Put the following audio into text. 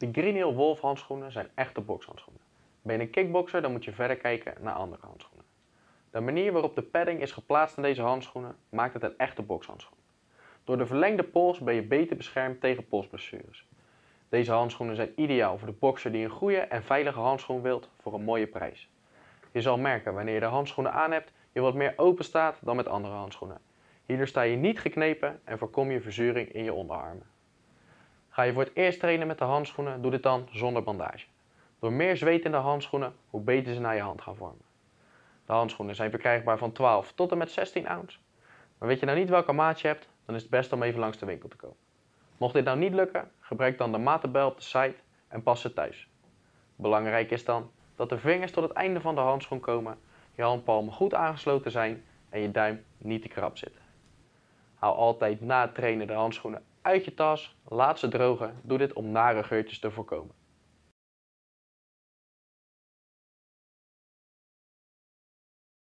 De Green Hill Wolf handschoenen zijn echte bokshandschoenen. Ben je een kickboxer, dan moet je verder kijken naar andere handschoenen. De manier waarop de padding is geplaatst in deze handschoenen maakt het een echte bokshandschoen. Door de verlengde pols ben je beter beschermd tegen polsblessures. Deze handschoenen zijn ideaal voor de bokser die een goede en veilige handschoen wilt voor een mooie prijs. Je zal merken wanneer je de handschoenen aan hebt, je wat meer open staat dan met andere handschoenen. Hierdoor sta je niet geknepen en voorkom je verzuring in je onderarmen. Ga je voor het eerst trainen met de handschoenen, doe dit dan zonder bandage. Door meer zweet in de handschoenen, hoe beter ze naar je hand gaan vormen. De handschoenen zijn verkrijgbaar van 12 tot en met 16 ounce. Maar weet je nou niet welke maat je hebt, dan is het best om even langs de winkel te komen. Mocht dit nou niet lukken, gebruik dan de matenbel op de site en pas ze thuis. Belangrijk is dan dat de vingers tot het einde van de handschoen komen, je handpalmen goed aangesloten zijn en je duim niet te krap zit. Haal altijd na het trainen de handschoenen uit je tas, laat ze drogen, doe dit om nare geurtjes te voorkomen.